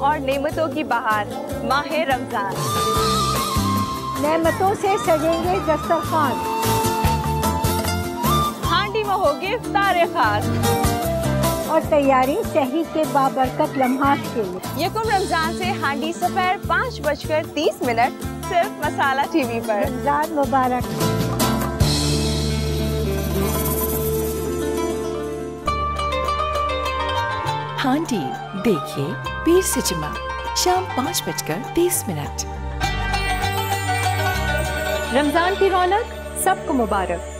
और नेमतों की बहार, माह रमज़ान। नेमतों से सजेंगे दस्तरखान हांडी में होगी इफ्तार खास। और तैयारी शहरी के बाबरकत लम्हात के लिए। यकुम रमज़ान से हांडी सफ़र पाँच बजकर तीस मिनट, सिर्फ़ मसाला टीवी पर। रमज़ान मुबारक। हांडी, देखिए। पीर से जुमा शाम पाँच बजकर तीस मिनट। रमज़ान की रौनक सबको मुबारक।